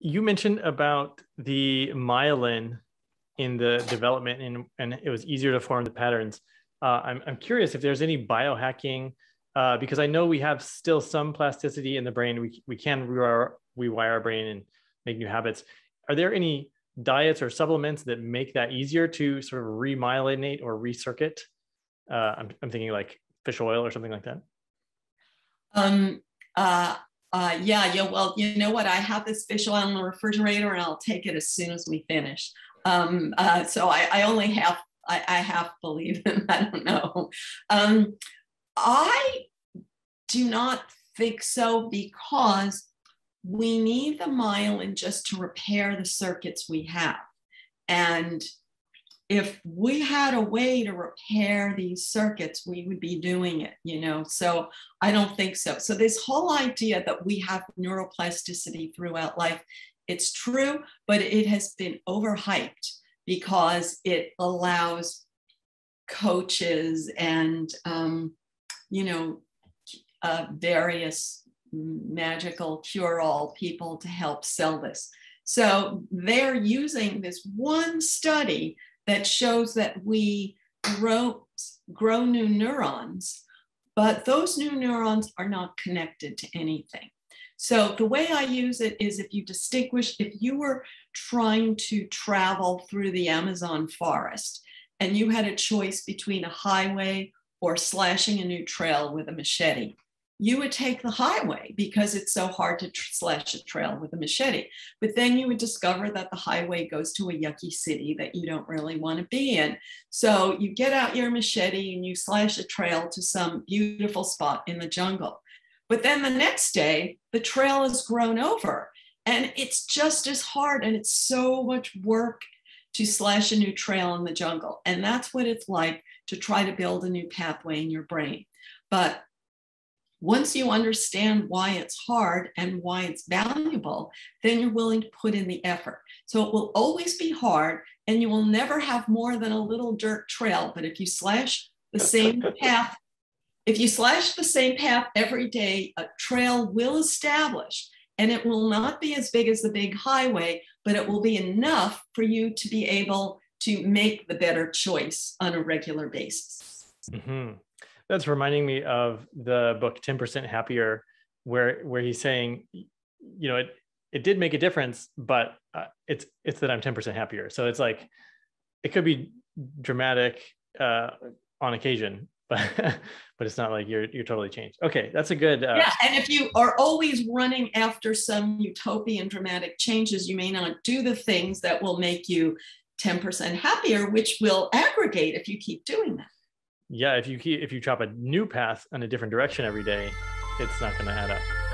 you mentioned about the myelin in the development and, and it was easier to form the patterns. Uh, I'm, I'm curious if there's any biohacking, uh, because I know we have still some plasticity in the brain. We, we can rewire, rewire our brain and make new habits. Are there any diets or supplements that make that easier to sort of remyelinate or recircuit? Uh, I'm, I'm thinking like fish oil or something like that. Um, uh, uh, yeah, yeah. Well, you know what? I have this fish oil in the refrigerator, and I'll take it as soon as we finish. Um, uh, so I, I, only have I, I half believe him. I don't know. Um, I do not think so because we need the myelin just to repair the circuits we have, and if we had a way to repair these circuits, we would be doing it, you know. So I don't think so. So this whole idea that we have neuroplasticity throughout life, it's true, but it has been overhyped because it allows coaches and um, you know uh, various magical cure-all people to help sell this. So they're using this one study that shows that we grow, grow new neurons, but those new neurons are not connected to anything. So the way I use it is if you distinguish, if you were trying to travel through the Amazon forest and you had a choice between a highway or slashing a new trail with a machete, you would take the highway because it's so hard to slash a trail with a machete. But then you would discover that the highway goes to a yucky city that you don't really want to be in. So you get out your machete and you slash a trail to some beautiful spot in the jungle. But then the next day, the trail is grown over and it's just as hard and it's so much work to slash a new trail in the jungle. And that's what it's like to try to build a new pathway in your brain. But once you understand why it's hard and why it's valuable, then you're willing to put in the effort. So it will always be hard and you will never have more than a little dirt trail. But if you slash the same path, if you slash the same path every day, a trail will establish and it will not be as big as the big highway, but it will be enough for you to be able to make the better choice on a regular basis. Mm-hmm that's reminding me of the book 10% happier where where he's saying you know it it did make a difference but uh, it's it's that i'm 10% happier. So it's like it could be dramatic uh, on occasion but but it's not like you're you're totally changed. Okay that's a good uh, yeah and if you are always running after some utopian dramatic changes you may not do the things that will make you 10% happier which will aggregate if you keep doing that yeah, if you keep, if you chop a new path in a different direction every day, it's not going to add up.